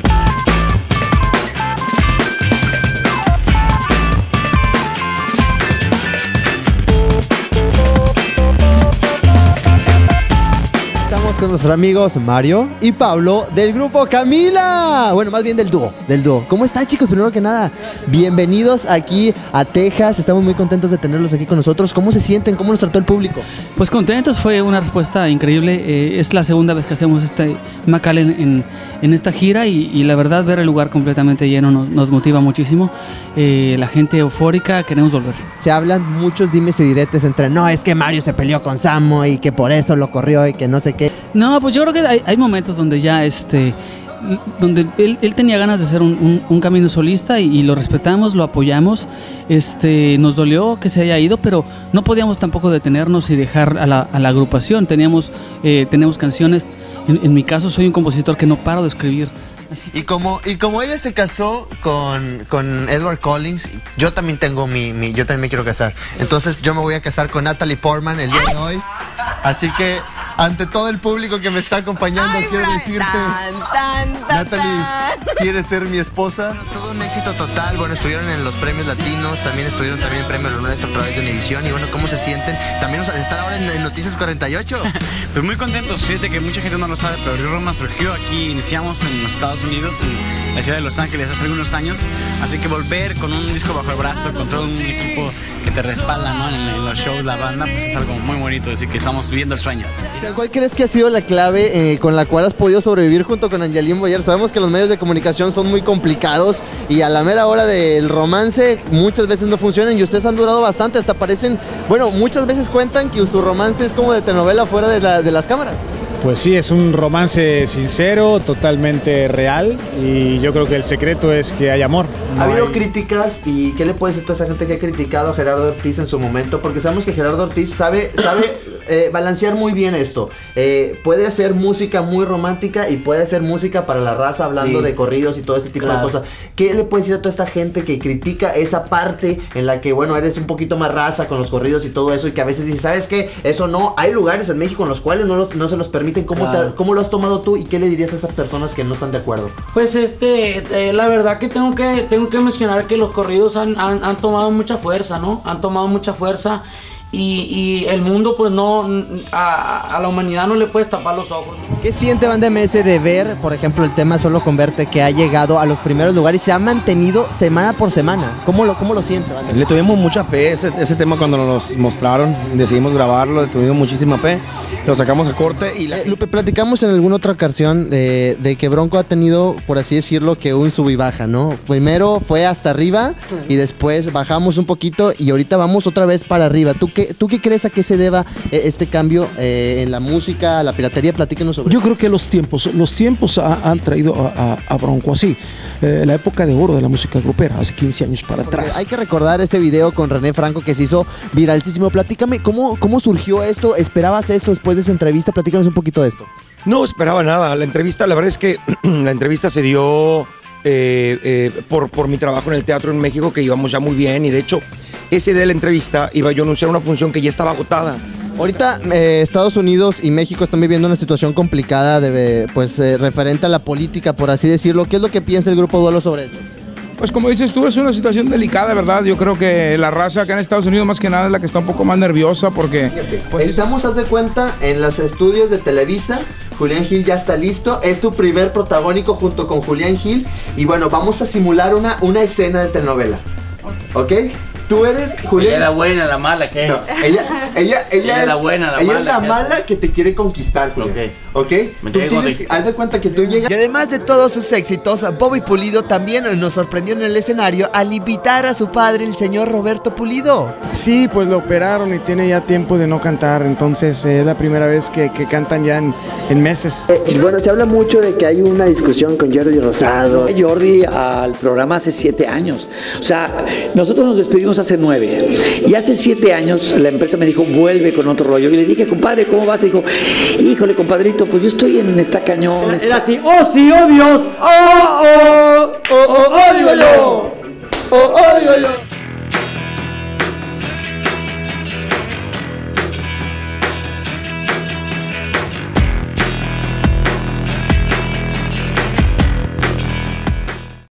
Bye. Con nuestros amigos Mario y Pablo del grupo Camila. Bueno, más bien del dúo, del dúo. ¿Cómo están chicos? Primero que nada, bienvenidos aquí a Texas. Estamos muy contentos de tenerlos aquí con nosotros. ¿Cómo se sienten? ¿Cómo nos trató el público? Pues contentos, fue una respuesta increíble. Eh, es la segunda vez que hacemos este Macal en, en, esta gira y, la verdad ver el lugar completamente lleno nos, motiva muchísimo. Eh, la gente eufórica, queremos volver. Se hablan muchos dimes y diretes entre, no, es que Mario se peleó con Samo y que por eso lo corrió y que no sé qué. No, pues yo creo que hay, momentos donde ya este donde él, tenía ganas de hacer un, camino solista y, lo respetamos, lo apoyamos. Este, nos dolió que se haya ido, pero no podíamos tampoco detenernos y dejar a la, agrupación. Teníamos, eh, tenemos canciones. en, mi caso, soy un compositor que no paro de escribir. Y como, y como ella se casó con, con Edward Collins, yo también tengo mi, mi, yo también me quiero casar. Entonces yo me voy a casar con Natalie Portman el día de hoy. Así que ante todo el público que me está acompañando, quiero decirte, Natalie, ¿quieres ser mi esposa? Todo un éxito total. Bueno, estuvieron en los premios latinos, también estuvieron también en premio Lo Nuestro a través de Univisión. Y bueno, ¿cómo se sienten? También estar ahora en, Noticias 48. pues muy contentos. Fíjate que mucha gente no lo sabe, pero Río Roma surgió aquí. Iniciamos en los Estados Unidos, en la ciudad de Los Ángeles, hace algunos años. Así que volver con un disco bajo el brazo, con todo un equipo que te respalda ¿no? en, los shows, la banda, pues es algo muy bonito. Así que estamos viviendo el sueño. ¿Cuál crees que ha sido la clave eh, con la cual has podido sobrevivir junto con Angelín Boyer? Sabemos que los medios de comunicación son muy complicados y a la mera hora del romance muchas veces no funcionan y ustedes han durado bastante, hasta parecen, bueno, muchas veces cuentan que su romance es como de telenovela fuera de, de las cámaras. Pues sí, es un romance sincero, totalmente real y yo creo que el secreto es que hay amor. ha habido críticas y ¿qué le puede decir a toda esa gente que ha criticado a Gerardo Ortiz en su momento? Porque sabemos que Gerardo Ortiz sabe, sabe eh, balancear muy bien esto. Eh, puede hacer música muy romántica y puede hacer música para la raza hablando de corridos y todo ese tipo de cosas. ¿Qué le puede decir a toda esta gente que critica esa parte en la que, bueno, eres un poquito más raza con los corridos y todo eso y que a veces dice, ¿sabes qué? Eso no, hay lugares en México en los cuales no, no se los permite ¿Cómo, lo has tomado tú y qué le dirías a esas personas que no están de acuerdo? Pues este, eh, la verdad que tengo que tengo que mencionar que los corridos han, han tomado mucha fuerza, ¿no? Han tomado mucha fuerza y, el mundo pues no a, la humanidad no le puede tapar los ojos. ¿Qué siente Banda MS de ver, por ejemplo, el tema Solo Converte que ha llegado a los primeros lugares y se ha mantenido semana por semana? ¿Cómo lo, cómo lo siente? Le tuvimos mucha fe ese, ese tema cuando nos mostraron, decidimos grabarlo, le tuvimos muchísima fe, lo sacamos a corte y... Eh, Lupe, platicamos en alguna otra ocasión de, que Bronco ha tenido, por así decirlo, que un sub y baja, ¿no? Primero fue hasta arriba y después bajamos un poquito y ahorita vamos otra vez para arriba. ¿Tú qué ¿Tú qué crees a qué se deba eh, este cambio eh, en la música, la piratería? Platíquenos sobre Yo creo que los tiempos, los tiempos han traído a, Bronco así. Eh, la época de oro de la música grupera, hace 15 años para atrás. Hay que recordar ese video con René Franco que se hizo viralísimo. Platícame, ¿cómo, cómo surgió esto? ¿Esperabas esto después de esa entrevista? Platícanos un poquito de esto. No esperaba nada. La entrevista, la verdad es que la entrevista se dio por, por mi trabajo en el teatro en México, que íbamos ya muy bien y de hecho ese día de la entrevista iba yo a anunciar una función que ya estaba agotada. Ahorita eh, Estados Unidos y México están viviendo una situación complicada de, pues, eh, referente a la política, por así decirlo. ¿Qué es lo que piensa el Grupo Duelo sobre eso? Pues como dices tú, es una situación delicada, ¿verdad? Yo creo que la raza acá en Estados Unidos más que nada es la que está un poco más nerviosa porque... Pues, Estamos, haz de cuenta, en los estudios de Televisa. Julián Gil ya está listo. Es tu primer protagónico junto con Julián Gil. Y bueno, vamos a simular una, una escena de telenovela. ¿Ok? Tú eres Julián. Ella la buena, la mala, ¿qué? No, ella, ella, ella, es la buena, la ella es la mala que te quiere conquistar, Julián. ¿Ok? Tú tienes, haz de cuenta que tú llegas. Y además de todos sus éxitos, Bobby Pulido también nos sorprendió en el escenario al invitar a su padre, el señor Roberto Pulido. Sí, pues lo operaron y tiene ya tiempo de no cantar, entonces es la primera vez que, que cantan ya en, en meses. Eh, y bueno, se habla mucho de que hay una discusión con Jordi Rosado. Jordi al programa hace siete años. O sea, nosotros nos despedimos hace nueve. Y hace siete años la empresa me dijo, vuelve con otro rollo. Y le dije, compadre, ¿cómo vas? Y dijo, híjole, compadrito, pues yo estoy en esta cañón. Era, así, oh sí, oh Dios, oh, oh, oh, oh, oh, yo, oh, oh, yo.